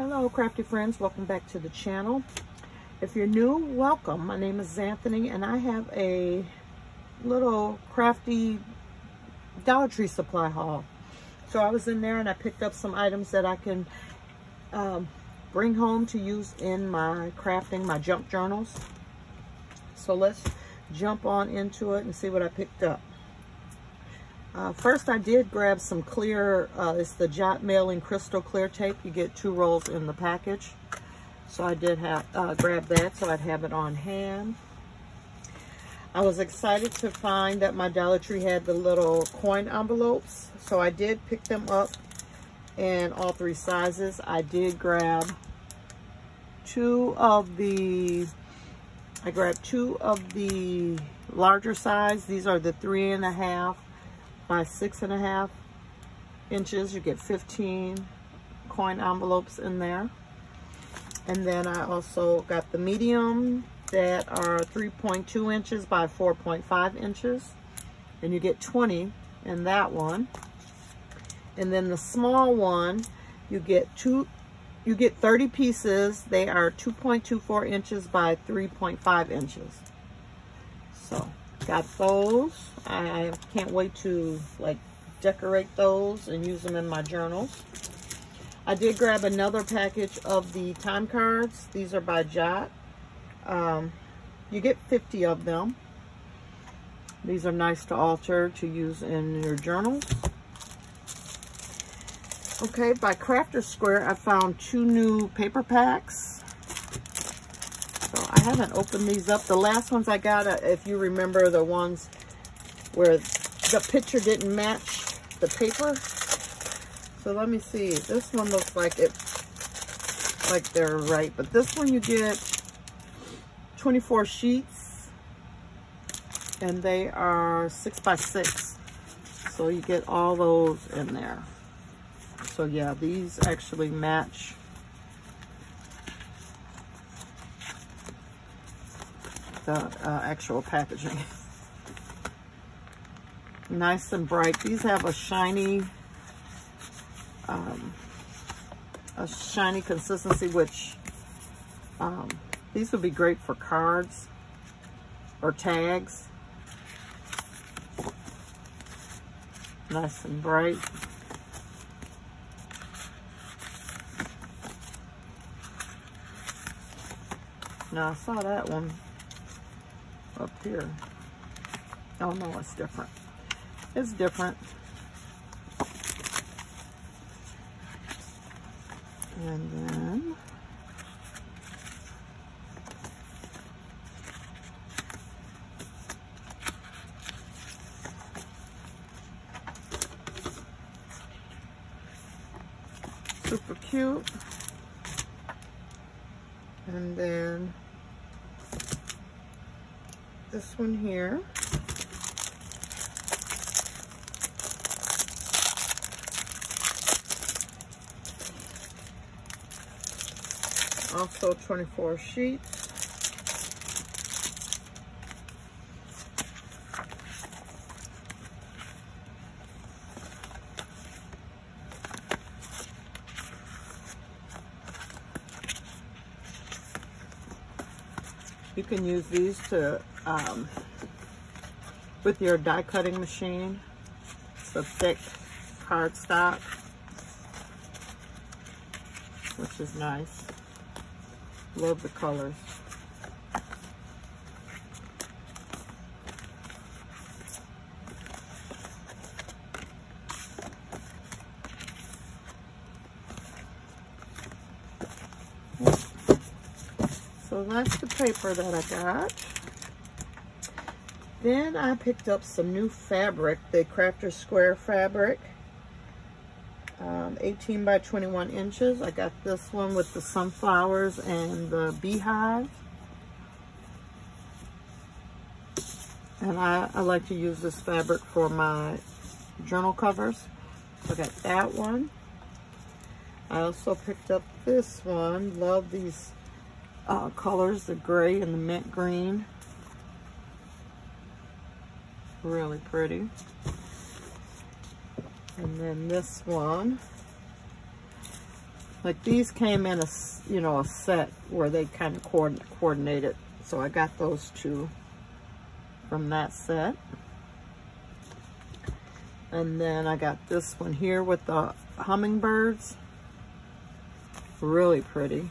Hello crafty friends, welcome back to the channel. If you're new, welcome. My name is Anthony and I have a little crafty Dollar Tree supply haul. So I was in there and I picked up some items that I can um, bring home to use in my crafting, my junk journals. So let's jump on into it and see what I picked up. Uh, first, I did grab some clear, uh, it's the Jot Mailing Crystal Clear Tape. You get two rolls in the package. So I did have uh, grab that so I'd have it on hand. I was excited to find that my Dollar Tree had the little coin envelopes. So I did pick them up in all three sizes. I did grab two of the, I grabbed two of the larger size. These are the three and a half by six and a half inches. You get 15 coin envelopes in there. And then I also got the medium that are 3.2 inches by 4.5 inches. And you get 20 in that one. And then the small one, you get two, you get 30 pieces. They are 2.24 inches by 3.5 inches. So got those. I can't wait to like decorate those and use them in my journals. I did grab another package of the time cards. These are by Jot. Um, you get 50 of them. These are nice to alter to use in your journals. Okay, by Crafter Square, I found two new paper packs. Haven't opened these up. The last ones I got, uh, if you remember the ones where the picture didn't match the paper. So let me see. This one looks like it, like they're right. But this one you get 24 sheets and they are six by six. So you get all those in there. So yeah, these actually match the uh, actual packaging. nice and bright. These have a shiny, um, a shiny consistency, which um, these would be great for cards or tags. Nice and bright. Now I saw that one here. Oh no, it's different. It's different. And then super cute. And then this one here. Also 24 sheets. You can use these to um, with your die cutting machine. It's a thick cardstock, which is nice. Love the colors. So that's the paper that I got. Then I picked up some new fabric, the Crafter Square fabric. Um, 18 by 21 inches. I got this one with the sunflowers and the beehive. And I, I like to use this fabric for my journal covers. I got that one. I also picked up this one. Love these uh, colors, the gray and the mint green. Really pretty. And then this one. Like these came in a, you know, a set where they kind of coordinated. So I got those two from that set. And then I got this one here with the hummingbirds. Really pretty.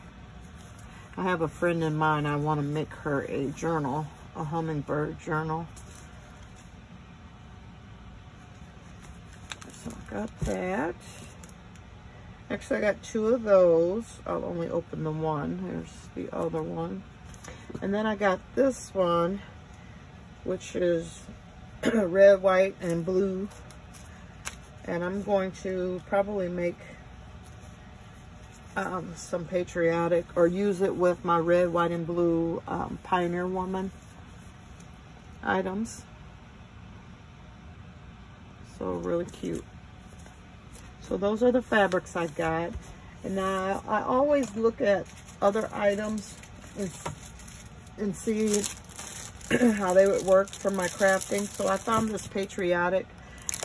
I have a friend in mind. I want to make her a journal, a hummingbird journal. So I got that. Actually, I got two of those. I'll only open the one. Here's the other one. And then I got this one, which is red, white, and blue. And I'm going to probably make um, some patriotic or use it with my red, white, and blue um, Pioneer Woman items. So really cute. So those are the fabrics I've got. And now I always look at other items and, and see how they would work for my crafting. So I found this patriotic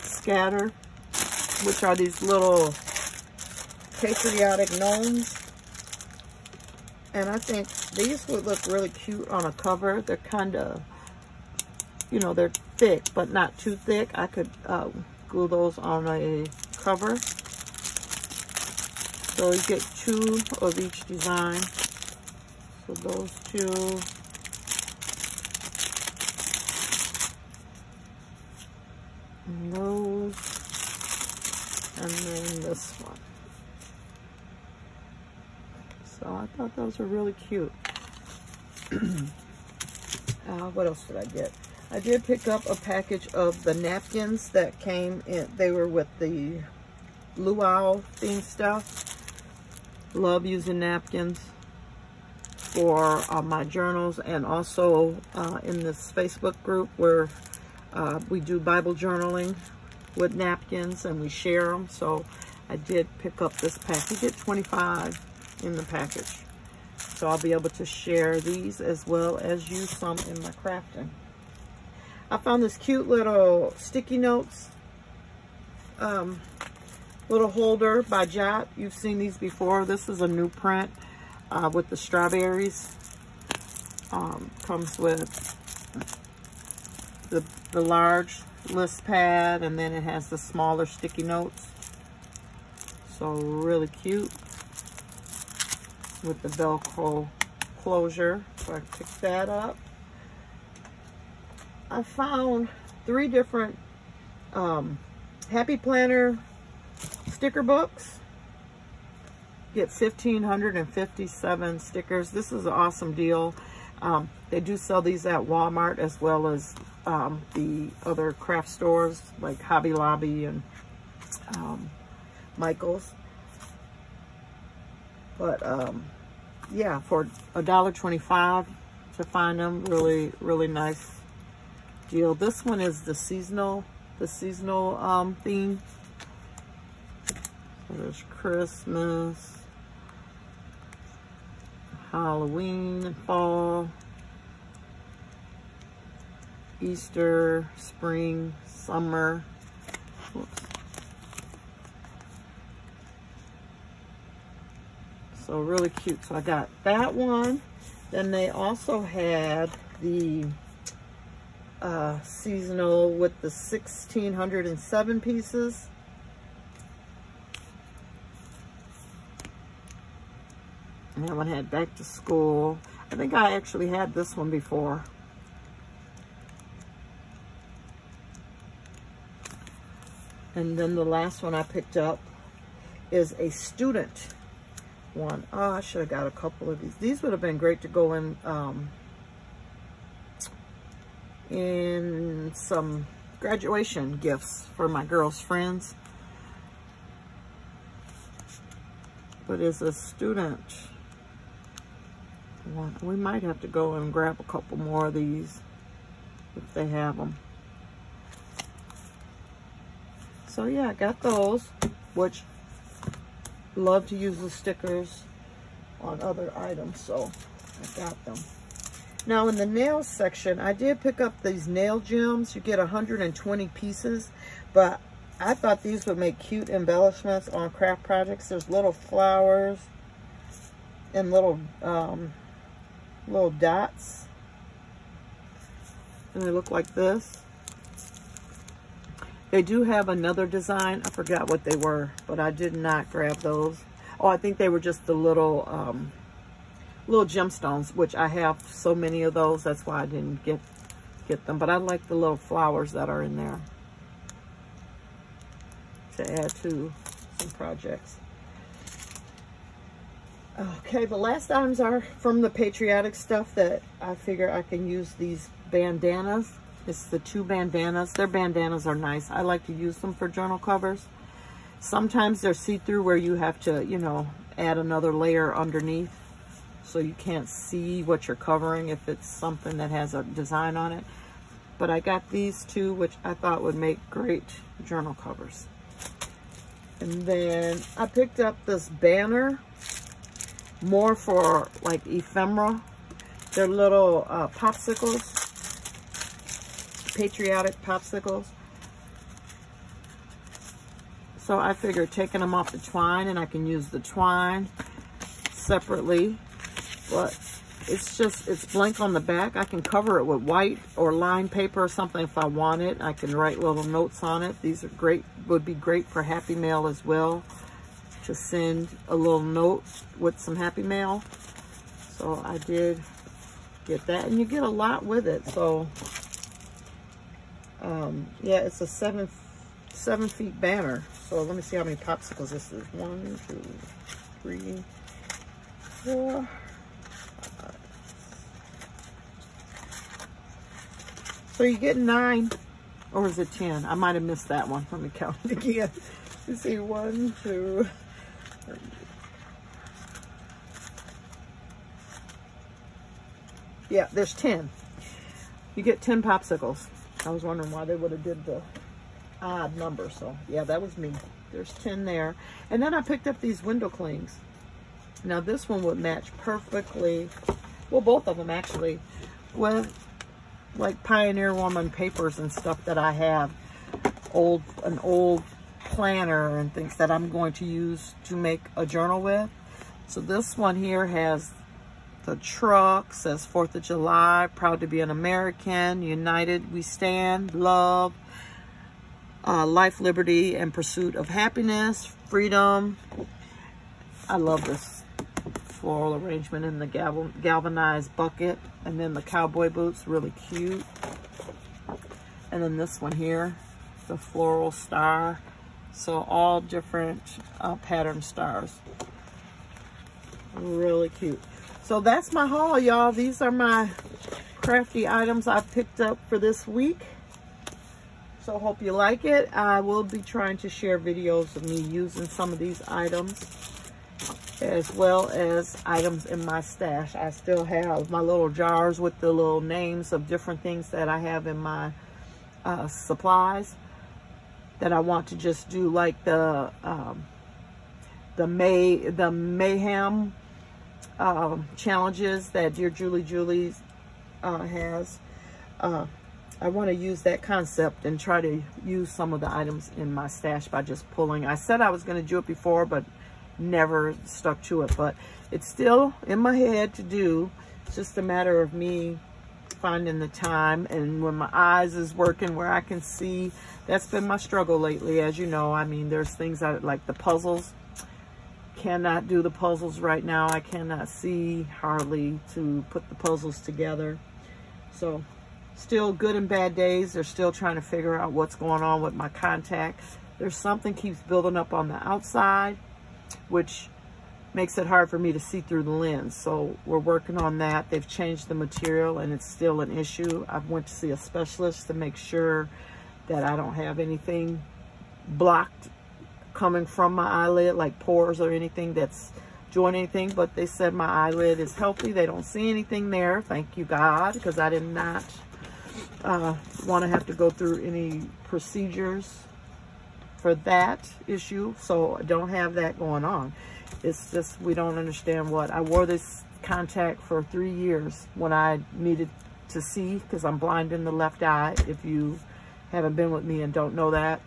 scatter, which are these little patriotic gnomes. And I think these would look really cute on a cover. They're kind of, you know, they're thick, but not too thick. I could uh, glue those on a cover. So you get two of each design. So those two. And those. And then this one. So I thought those were really cute. uh, what else did I get? I did pick up a package of the napkins that came in. They were with the luau theme stuff. Love using napkins for uh, my journals and also uh, in this Facebook group where uh, we do Bible journaling with napkins and we share them. So I did pick up this pack. You get 25 in the package. So I'll be able to share these as well as use some in my crafting. I found this cute little sticky notes um, little holder by Jot. You've seen these before. This is a new print uh, with the strawberries. Um, comes with the, the large list pad and then it has the smaller sticky notes. So really cute with the Velcro closure. So I picked that up. I found three different um, Happy Planner sticker books. Get 1,557 stickers. This is an awesome deal. Um, they do sell these at Walmart as well as um, the other craft stores like Hobby Lobby and um, Michael's. But um, yeah, for a dollar twenty-five to find them, really, really nice deal. This one is the seasonal, the seasonal um, theme. There's Christmas, Halloween, fall, Easter, spring, summer. Whoops. So really cute. So I got that one. Then they also had the uh, seasonal with the 1607 pieces. That one had back to school. I think I actually had this one before. And then the last one I picked up is a student one. Oh, I should have got a couple of these. These would have been great to go in um, in some graduation gifts for my girls' friends. But as a student, we might have to go and grab a couple more of these if they have them. So yeah, I got those, which love to use the stickers on other items, so I got them. Now in the nails section, I did pick up these nail gems. You get 120 pieces, but I thought these would make cute embellishments on craft projects. There's little flowers and little um, little dots. And they look like this. They do have another design. I forgot what they were, but I did not grab those. Oh, I think they were just the little um, little gemstones, which I have so many of those. That's why I didn't get get them. But I like the little flowers that are in there to add to some projects. Okay, the last items are from the patriotic stuff that I figure I can use these bandanas. It's the two bandanas. Their bandanas are nice. I like to use them for journal covers. Sometimes they're see-through where you have to, you know, add another layer underneath so you can't see what you're covering if it's something that has a design on it. But I got these two, which I thought would make great journal covers. And then I picked up this banner more for like ephemera. They're little uh, popsicles, patriotic popsicles. So I figured taking them off the twine and I can use the twine separately. But it's just, it's blank on the back. I can cover it with white or line paper or something if I want it. I can write little notes on it. These are great, would be great for Happy Mail as well to send a little note with some Happy Mail. So I did get that. And you get a lot with it. So, um, yeah, it's a seven, seven feet banner. So let me see how many popsicles this is. One, two, three, four. So you get nine, or is it 10? I might have missed that one. Let me count it again. You see, one, two, yeah, there's 10. You get 10 popsicles. I was wondering why they would have did the odd number. So yeah, that was me. There's 10 there. And then I picked up these window clings. Now this one would match perfectly, well, both of them actually, with like Pioneer Woman papers and stuff that I have. Old, an old planner and things that I'm going to use to make a journal with. So this one here has the truck, says 4th of July, proud to be an American, united we stand, love, uh, life, liberty, and pursuit of happiness, freedom. I love this floral arrangement in the gal galvanized bucket. And then the cowboy boots, really cute. And then this one here, the floral star. So all different uh, pattern stars. Really cute. So that's my haul, y'all. These are my crafty items I picked up for this week. So hope you like it. I will be trying to share videos of me using some of these items as well as items in my stash. I still have my little jars with the little names of different things that I have in my uh, supplies that I want to just do like the um, the May the mayhem uh, challenges that Dear Julie Julie uh, has. Uh, I want to use that concept and try to use some of the items in my stash by just pulling. I said I was going to do it before, but never stuck to it. But it's still in my head to do. It's just a matter of me finding the time and when my eyes is working where I can see. That's been my struggle lately, as you know. I mean, there's things that like the puzzles. Cannot do the puzzles right now. I cannot see hardly to put the puzzles together. So still good and bad days. They're still trying to figure out what's going on with my contact. There's something keeps building up on the outside, which makes it hard for me to see through the lens. So we're working on that. They've changed the material and it's still an issue. I went to see a specialist to make sure that I don't have anything blocked coming from my eyelid, like pores or anything that's doing anything. But they said my eyelid is healthy. They don't see anything there. Thank you, God, because I did not uh, want to have to go through any procedures for that issue. So I don't have that going on. It's just, we don't understand what. I wore this contact for three years when I needed to see because I'm blind in the left eye. If you haven't been with me and don't know that.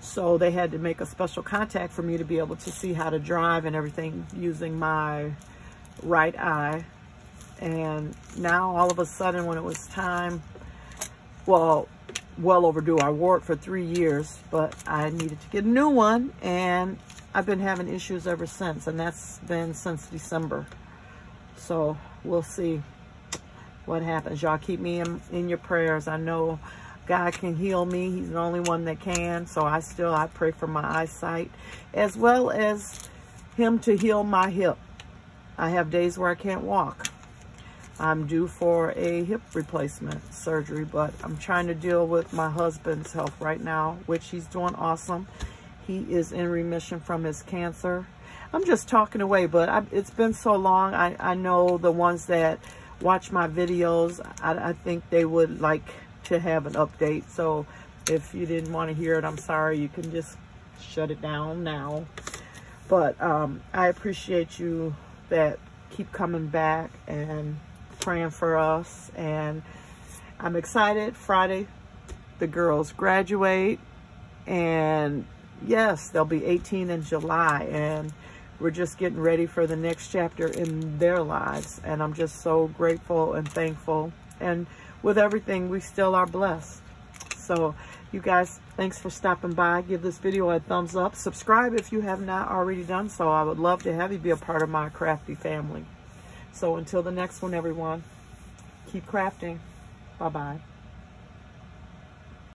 So they had to make a special contact for me to be able to see how to drive and everything using my right eye. And now all of a sudden when it was time, well, well overdue. I wore it for three years, but I needed to get a new one. And I've been having issues ever since. And that's been since December. So we'll see what happens. Y'all keep me in, in your prayers. I know God can heal me. He's the only one that can. So I still, I pray for my eyesight as well as him to heal my hip. I have days where I can't walk. I'm due for a hip replacement surgery, but I'm trying to deal with my husband's health right now, which he's doing awesome. He is in remission from his cancer. I'm just talking away, but I, it's been so long. I, I know the ones that watch my videos, I, I think they would like to have an update. So if you didn't want to hear it, I'm sorry. You can just shut it down now. But um, I appreciate you that keep coming back and praying for us. And I'm excited. Friday, the girls graduate. And yes, they'll be 18 in July. And we're just getting ready for the next chapter in their lives. And I'm just so grateful and thankful. And with everything, we still are blessed. So you guys, thanks for stopping by. Give this video a thumbs up. Subscribe if you have not already done so. I would love to have you be a part of my crafty family. So until the next one, everyone, keep crafting. Bye-bye.